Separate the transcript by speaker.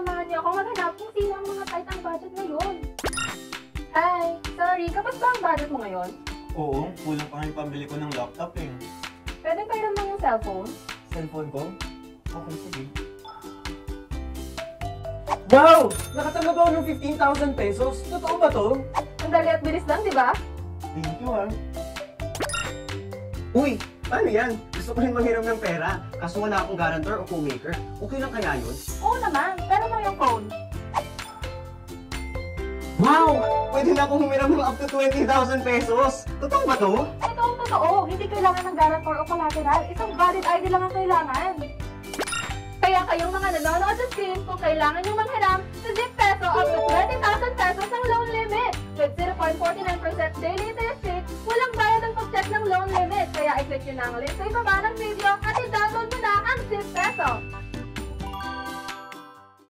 Speaker 1: samahan niyo ako maghanap kung sino ang mga tight ang budget ngayon. Hi! Sorry, kapag ba ang budget mo ngayon?
Speaker 2: Oo, kulang pa nga yung pambili ko ng laptop eh.
Speaker 1: Pwede pairam mo yung cellphone?
Speaker 2: Cellphone ko? Okay, sige. Wow! Nakatanggap ako ng 15,000 pesos. Totoo ba to?
Speaker 1: Ang dali at bilis lang, di ba?
Speaker 2: Thank you ah. Uy, paano yan? Gusto ko rin manghiram ng pera. Kaso wala akong guarantor o co-maker. Okay lang kaya yun?
Speaker 1: Oo naman, pero mo yung phone.
Speaker 2: Wow! Pwede na akong humiram ng up to 20,000 pesos. Totoo ba to?
Speaker 1: Ito ang totoo, hindi kailangan ng guarantor o collateral. Isang valid ID lang ang kailangan. Kaya kayong mga nanonood sa screen, kung kailangan nyo manghiram kaya i-click nyo na ang link. Sa ibaba ng video at i-download